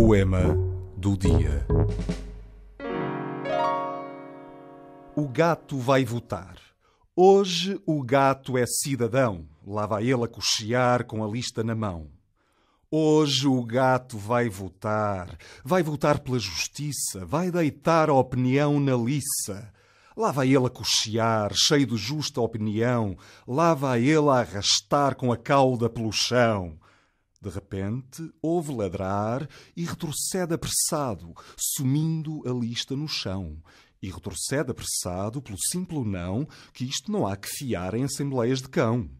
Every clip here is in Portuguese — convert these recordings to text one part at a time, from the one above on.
Poema do dia. O gato vai votar. Hoje o gato é cidadão. Lá vai ele a cochear com a lista na mão. Hoje o gato vai votar. Vai votar pela justiça. Vai deitar a opinião na liça. Lá vai ele a cochear, cheio de justa opinião. Lá vai ele a arrastar com a cauda pelo chão. De repente, ouve ladrar e retrocede apressado, sumindo a lista no chão. E retrocede apressado pelo simples não que isto não há que fiar em assembleias de cão.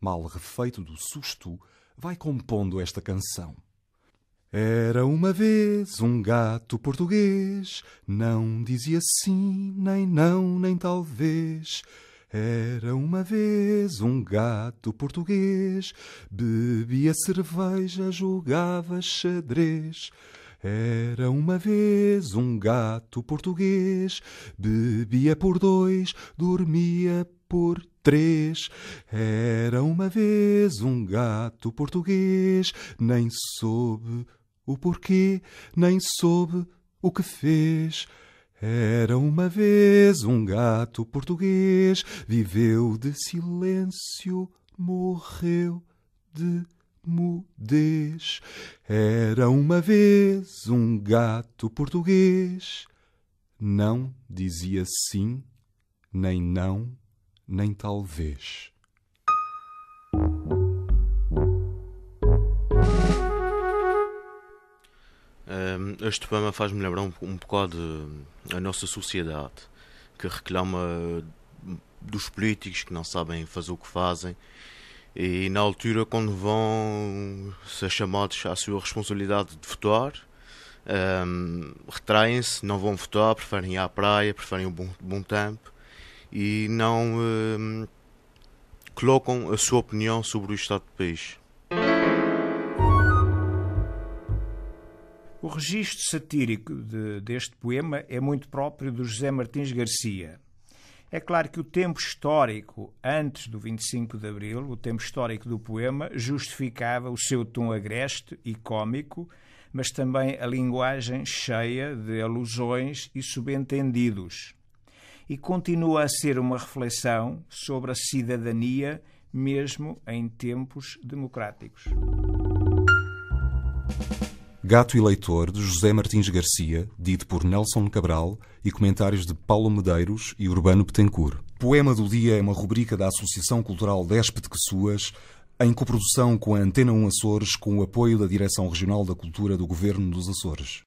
Mal refeito do susto, vai compondo esta canção. Era uma vez um gato português, não dizia sim, nem não, nem talvez. Era uma vez um gato português, bebia cerveja, jogava xadrez. Era uma vez um gato português, bebia por dois, dormia por três. Era uma vez um gato português, nem soube o porquê, nem soube o que fez. Era uma vez um gato português, viveu de silêncio, morreu de mudez. Era uma vez um gato português, não dizia sim, nem não, nem talvez. Este poema faz-me lembrar um, um bocado a nossa sociedade que reclama dos políticos que não sabem fazer o que fazem e na altura quando vão ser chamados à sua responsabilidade de votar um, retraem-se, não vão votar, preferem ir à praia, preferem um bom, bom tempo e não um, colocam a sua opinião sobre o estado do país. Registro satírico de, deste poema é muito próprio do José Martins Garcia. É claro que o tempo histórico antes do 25 de Abril, o tempo histórico do poema, justificava o seu tom agreste e cômico, mas também a linguagem cheia de alusões e subentendidos. E continua a ser uma reflexão sobre a cidadania, mesmo em tempos democráticos. Gato e Leitor, de José Martins Garcia, dito por Nelson Cabral, e comentários de Paulo Medeiros e Urbano Petencourt. Poema do Dia é uma rubrica da Associação Cultural Déspede que Suas, em coprodução com a Antena 1 Açores, com o apoio da Direção Regional da Cultura do Governo dos Açores.